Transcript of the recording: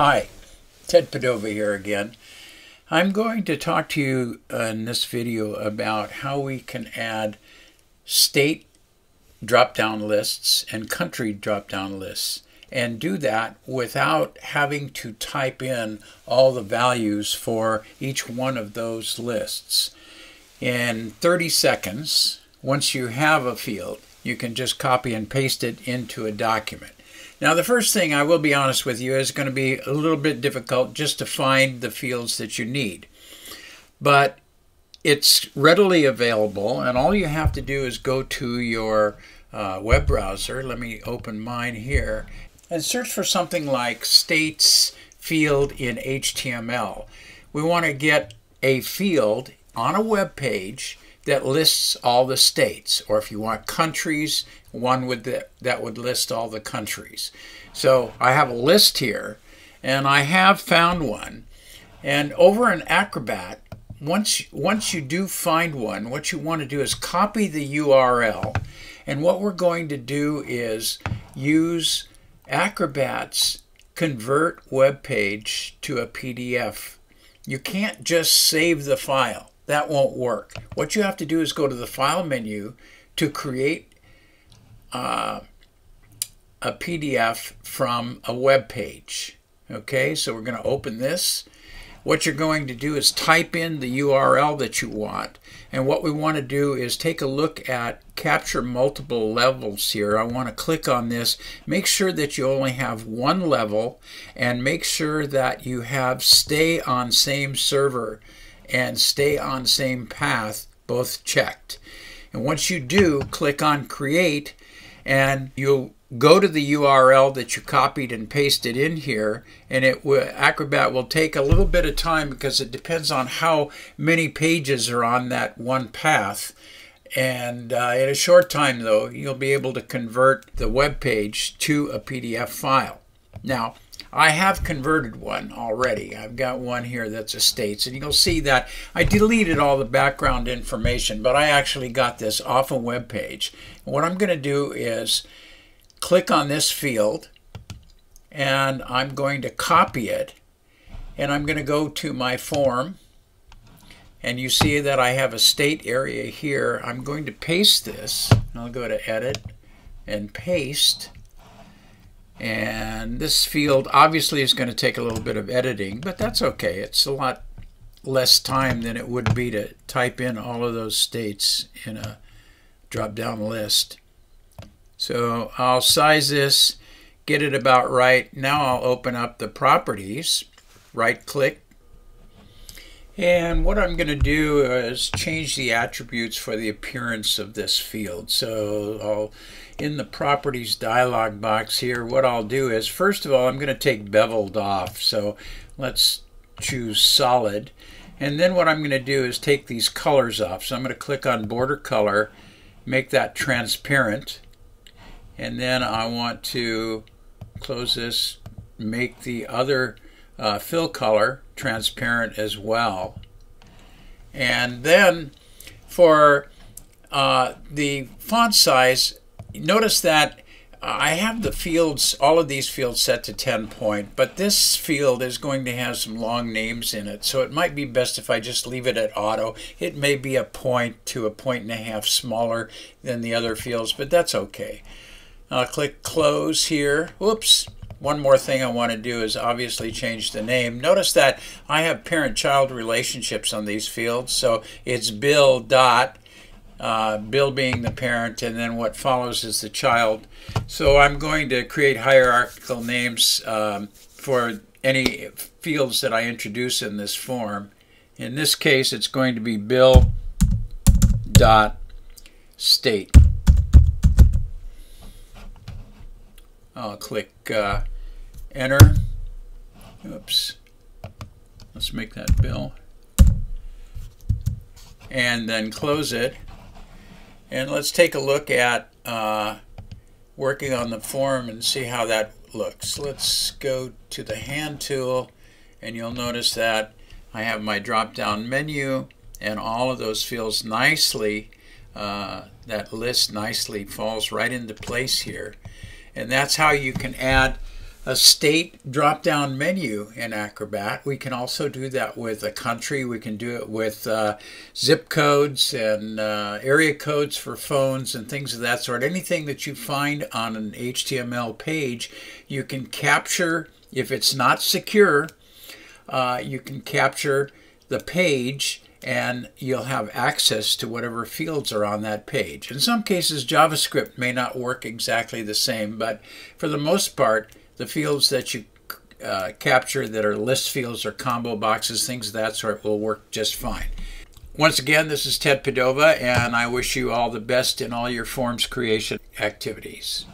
Hi, Ted Padova here again. I'm going to talk to you in this video about how we can add state drop-down lists and country drop-down lists and do that without having to type in all the values for each one of those lists. In 30 seconds, once you have a field, you can just copy and paste it into a document. Now, the first thing I will be honest with you is going to be a little bit difficult just to find the fields that you need. But it's readily available, and all you have to do is go to your uh, web browser. Let me open mine here and search for something like states field in HTML. We want to get a field on a web page that lists all the states, or if you want countries, one would that, that would list all the countries. So I have a list here, and I have found one. And over in Acrobat, once once you do find one, what you want to do is copy the URL. And what we're going to do is use Acrobat's convert web page to a PDF. You can't just save the file that won't work. What you have to do is go to the File menu to create uh, a PDF from a web page. Okay, so we're going to open this. What you're going to do is type in the URL that you want. And what we want to do is take a look at capture multiple levels here. I want to click on this. Make sure that you only have one level and make sure that you have stay on same server and stay on same path both checked. And once you do, click on create and you'll go to the URL that you copied and pasted in here and it will, Acrobat will take a little bit of time because it depends on how many pages are on that one path and uh, in a short time though you'll be able to convert the web page to a PDF file. Now I have converted one already. I've got one here that's a states, and you'll see that I deleted all the background information, but I actually got this off a web page. what I'm going to do is click on this field, and I'm going to copy it, and I'm going to go to my form, and you see that I have a state area here. I'm going to paste this. I'll go to Edit and Paste and this field obviously is going to take a little bit of editing, but that's okay. It's a lot less time than it would be to type in all of those states in a drop-down list. So I'll size this, get it about right. Now I'll open up the properties, right-click, and what I'm going to do is change the attributes for the appearance of this field. So I'll, in the properties dialog box here, what I'll do is, first of all, I'm going to take beveled off. So let's choose solid. And then what I'm going to do is take these colors off. So I'm going to click on border color, make that transparent. And then I want to close this, make the other uh, fill color transparent as well. And then for uh, the font size, notice that I have the fields, all of these fields set to 10 point, but this field is going to have some long names in it, so it might be best if I just leave it at auto. It may be a point to a point and a half smaller than the other fields, but that's okay. I'll click close here. Whoops, one more thing I want to do is obviously change the name. Notice that I have parent-child relationships on these fields. So it's Bill dot, uh, Bill being the parent, and then what follows is the child. So I'm going to create hierarchical names um, for any fields that I introduce in this form. In this case, it's going to be Bill dot state. I'll click uh, enter. Oops. Let's make that bill. And then close it. And let's take a look at uh, working on the form and see how that looks. Let's go to the hand tool and you'll notice that I have my drop down menu and all of those fields nicely, uh, that list nicely falls right into place here. And that's how you can add a state drop down menu in Acrobat. We can also do that with a country. We can do it with uh, zip codes and uh, area codes for phones and things of that sort. Anything that you find on an HTML page, you can capture, if it's not secure, uh, you can capture the page and you'll have access to whatever fields are on that page. In some cases, JavaScript may not work exactly the same, but for the most part, the fields that you uh, capture that are list fields or combo boxes, things of that sort will work just fine. Once again, this is Ted Padova, and I wish you all the best in all your forms creation activities.